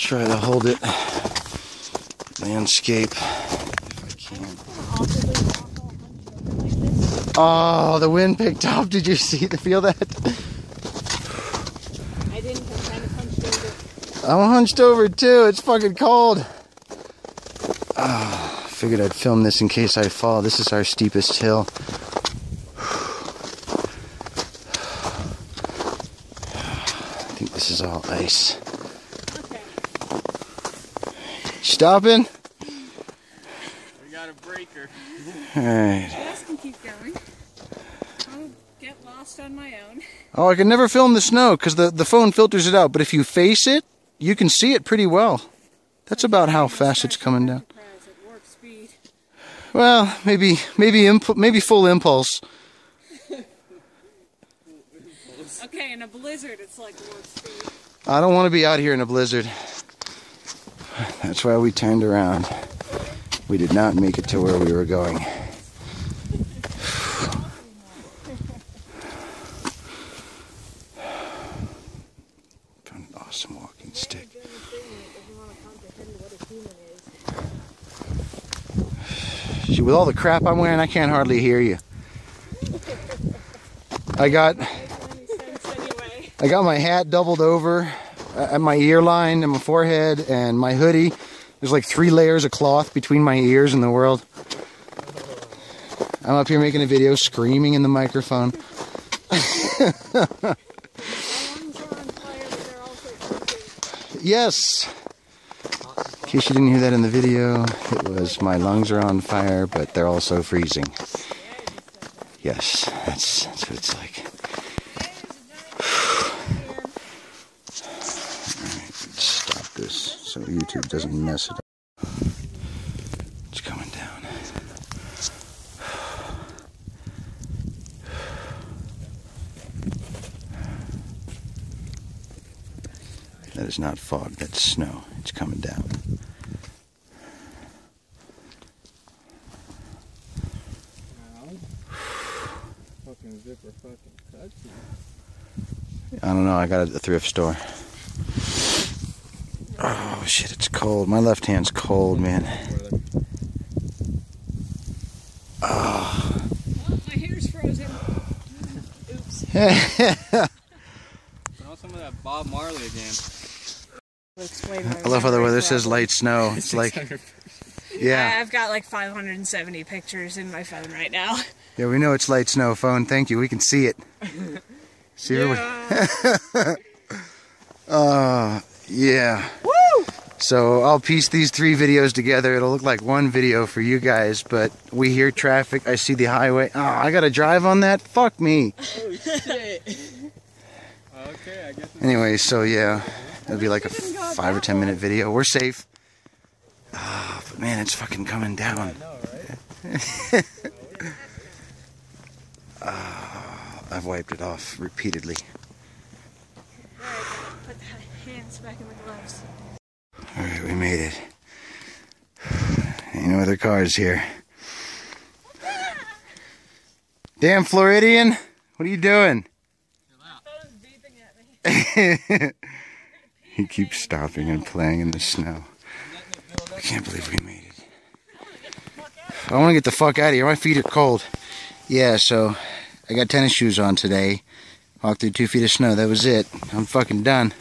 try to hold it landscape if I can. Oh, the wind picked up. Did you see the feel that? I didn't. I'm kind of hunched over. I'm hunched over too. It's fucking cold. Ah, figured I'd film this in case I fall. This is our steepest hill. I think this is all ice. Okay. Stopping? We got a breaker. Alright. Jess can keep going. I'll get lost on my own. Oh, I can never film the snow because the, the phone filters it out. But if you face it, you can see it pretty well. That's about how fast it's coming down. At warp speed. Well, maybe maybe imp- maybe full impulse. Okay, in a blizzard, it's like warp speed. I don't want to be out here in a blizzard. That's why we turned around. We did not make it to where we were going. Found an awesome walking stick. Gee, With all the crap I'm wearing, I can't hardly hear you. I got Makes any sense anyway. I got my hat doubled over Uh, at my ear line and my forehead and my hoodie. There's like three layers of cloth between my ears and the world. I'm up here making a video screaming in the microphone. Yes. In case you didn't hear that in the video, it was my lungs are on fire, but they're also freezing. Yes, that's, that's what it's like. Alright, let's stop this so YouTube doesn't mess it up. It's coming down. That is not fog, that's snow. It's coming down. Fucking zipper fucking cuts. I don't know, I got it at the thrift store. Oh shit, it's cold. My left hand's cold, man. Oh. Oh, my hair's frozen. Oops. Throw some of that Bob Marley again. I love how the weather says light snow. It's like, yeah. I've got like 570 pictures in my phone right now. Yeah, we know it's light snow phone. Thank you. We can see it. See it? Yeah. Uh, yeah. Woo! So I'll piece these three videos together. It'll look like one video for you guys, but we hear traffic. I see the highway. Oh, I gotta drive on that? Fuck me. Okay, I guess Anyway, so yeah, it'll be like a five or ten minute video. We're safe. Ah, but man, it's fucking coming down. no, right? I've wiped it off repeatedly. All right, we made it. Ain't no other cars here. Damn Floridian, what are you doing? He keeps stopping and playing in the snow. I can't believe we made it. I want to get the fuck out of here. My feet are cold. Yeah, so I got tennis shoes on today. Walked through two feet of snow. That was it. I'm fucking done.